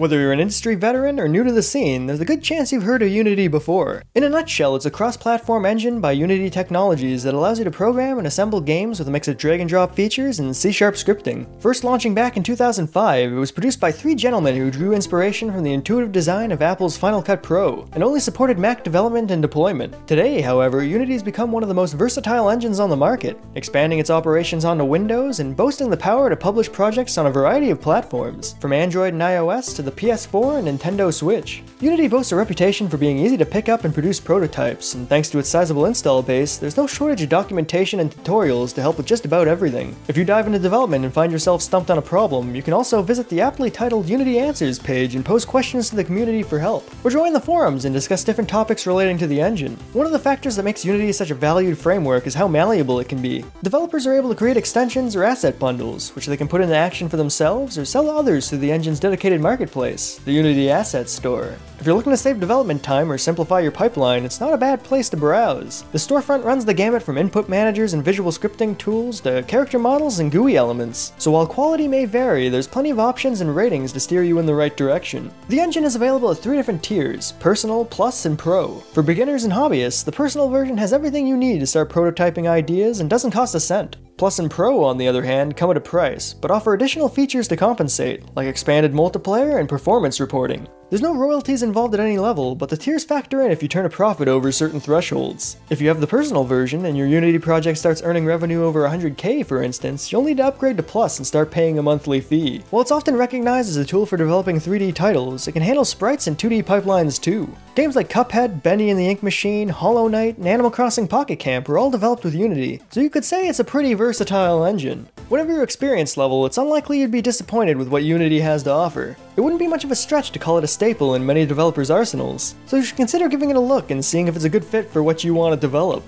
Whether you're an industry veteran or new to the scene, there's a good chance you've heard of Unity before. In a nutshell, it's a cross-platform engine by Unity Technologies that allows you to program and assemble games with a mix of drag and drop features and C-sharp scripting. First launching back in 2005, it was produced by three gentlemen who drew inspiration from the intuitive design of Apple's Final Cut Pro, and only supported Mac development and deployment. Today, however, Unity has become one of the most versatile engines on the market, expanding its operations onto Windows and boasting the power to publish projects on a variety of platforms, from Android and iOS to the PS4 and Nintendo Switch. Unity boasts a reputation for being easy to pick up and produce prototypes, and thanks to its sizable install base, there's no shortage of documentation and tutorials to help with just about everything. If you dive into development and find yourself stumped on a problem, you can also visit the aptly titled Unity Answers page and post questions to the community for help, or join the forums and discuss different topics relating to the engine. One of the factors that makes Unity such a valued framework is how malleable it can be. Developers are able to create extensions or asset bundles, which they can put into action for themselves or sell to others through the engine's dedicated marketplace, the Unity Asset Store. If you're looking to save development time or simplify your pipeline, it's not a bad place to browse. The storefront runs the gamut from input managers and visual scripting tools to character models and GUI elements, so while quality may vary, there's plenty of options and ratings to steer you in the right direction. The engine is available at three different tiers, Personal, Plus, and Pro. For beginners and hobbyists, the Personal version has everything you need to start prototyping ideas and doesn't cost a cent. Plus and Pro, on the other hand, come at a price, but offer additional features to compensate, like expanded multiplayer and performance reporting. There's no royalties involved at any level, but the tiers factor in if you turn a profit over certain thresholds. If you have the personal version and your Unity project starts earning revenue over 100k for instance, you'll need to upgrade to Plus and start paying a monthly fee. While it's often recognized as a tool for developing 3D titles, it can handle sprites and 2D pipelines too. Games like Cuphead, Bendy and the Ink Machine, Hollow Knight, and Animal Crossing Pocket Camp were all developed with Unity, so you could say it's a pretty versatile engine. Whatever your experience level, it's unlikely you'd be disappointed with what Unity has to offer. It wouldn't be much of a stretch to call it a staple in many developers' arsenals, so you should consider giving it a look and seeing if it's a good fit for what you want to develop.